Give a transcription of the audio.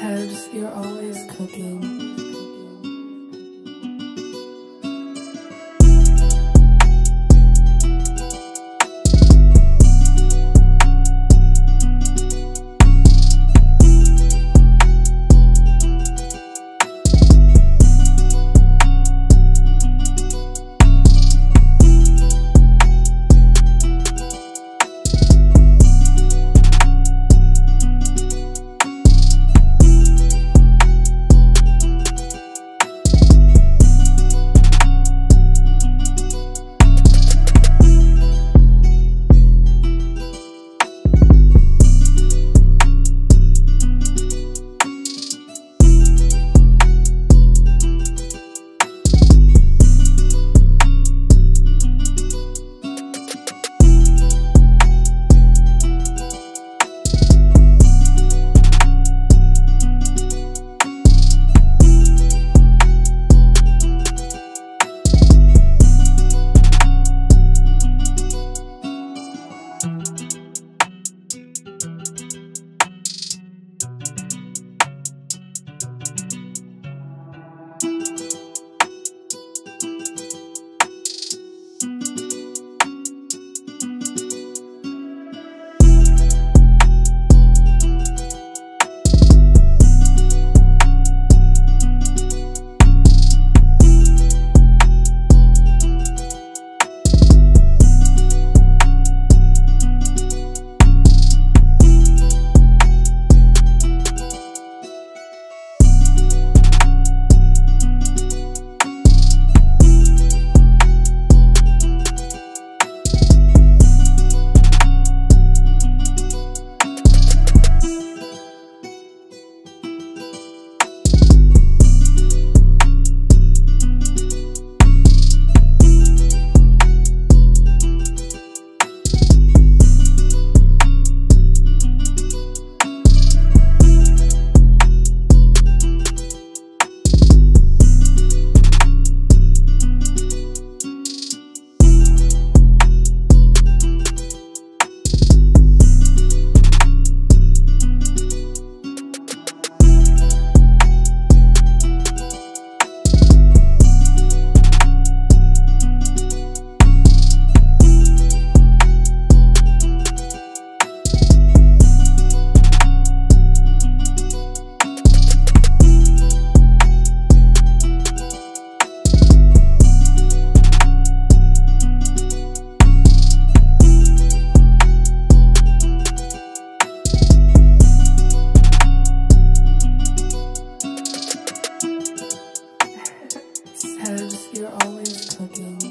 Heads, you're always cooking. You're always cooking.